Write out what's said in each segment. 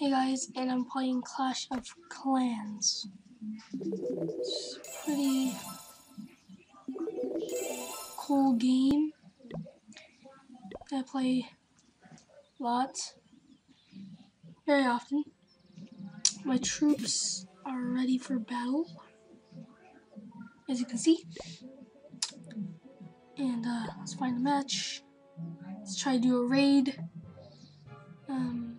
Hey guys, and I'm playing Clash of Clans. It's a pretty cool game. I play lots, very often. My troops are ready for battle, as you can see. And uh, let's find a match. Let's try to do a raid. Um,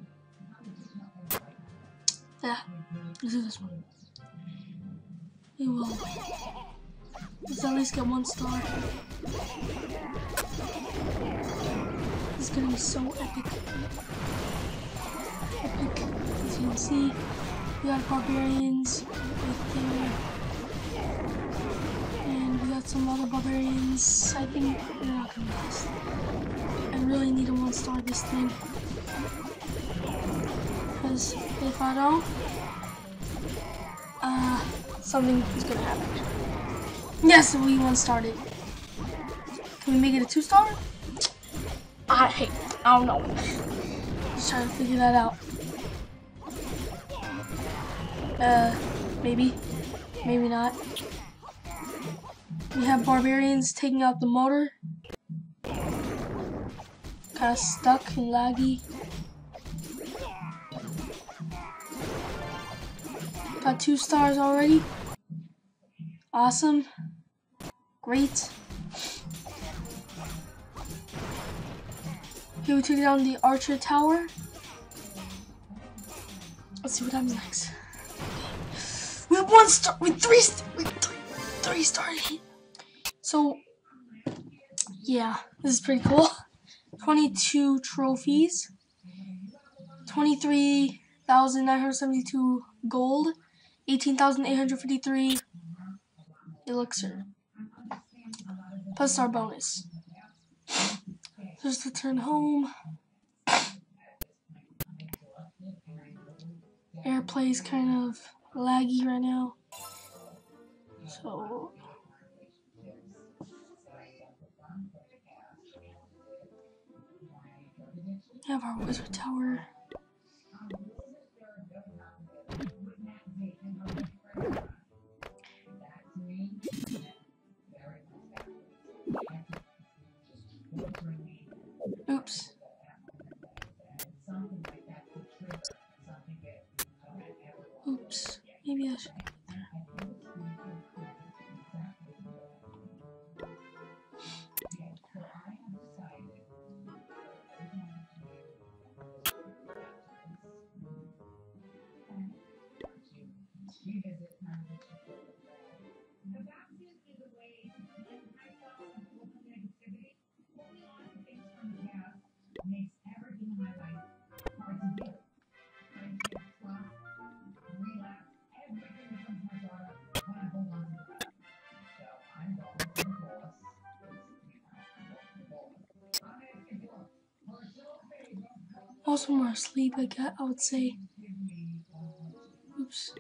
yeah, let's do this one. We will. Let's at least get one star. This is gonna be so epic. Epic. As you can see, we got barbarians right there. And we got some other barbarians. I think they're not gonna last. I really need a one star this thing. Because if I don't, uh, something is gonna happen. Yes, we one started. Can we make it a two star? I hate. I don't know. Just trying to figure that out. Uh, maybe, maybe not. We have barbarians taking out the mortar. Kind of stuck and laggy. Got two stars already. Awesome. Great. Okay, we took down the archer tower. Let's see what happens next. We have one star. We three. We three. Three stars. So, yeah, this is pretty cool. 22 trophies. 23,972 gold. 18,853 elixir. Plus our bonus. Just return home. Airplay is kind of laggy right now. So have our wizard tower. Oops. Maybe I should. Also more sleep, I get. I would say. Oops.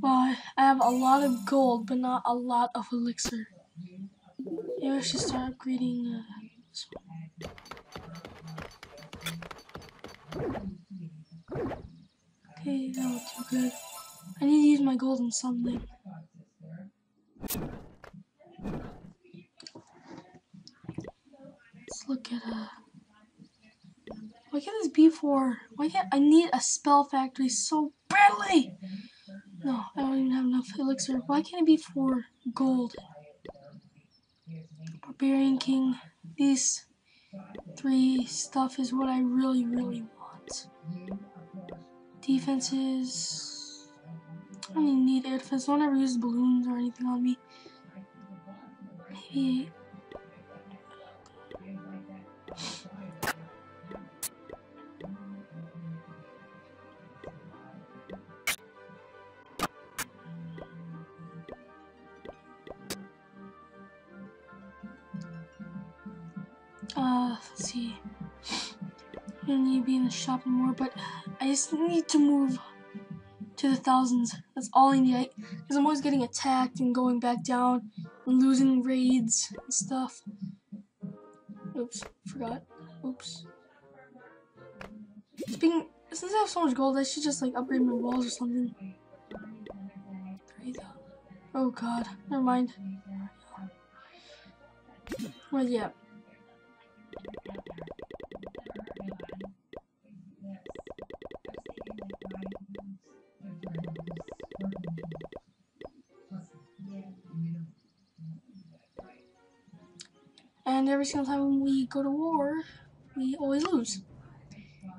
Well, I have a lot of gold, but not a lot of elixir. Maybe I should start upgrading uh. Okay, that was too good. I need to use my gold in something. Let's look at uh this be for why can't I need a spell factory so badly? No, I don't even have enough elixir. Why can't it be for gold? Barbarian King. These three stuff is what I really, really want. Defenses. I don't even need air defense. Don't ever use balloons or anything on me. Maybe. See. I don't need to be in the shop anymore, but I just need to move to the thousands. That's all I need. Because I'm always getting attacked and going back down. and losing raids and stuff. Oops, forgot. Oops. Speaking, since I have so much gold, I should just like upgrade my walls or something. Oh god, never mind. Well, yeah. And every single time we go to war, we always lose.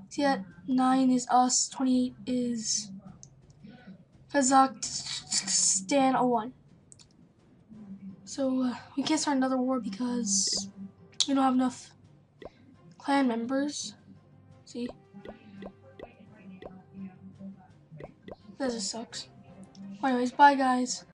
See that 9 is us, 28 is Kazakhstan a 01. So uh, we can't start another war because we don't have enough clan members. See? That just sucks. Anyways, bye guys.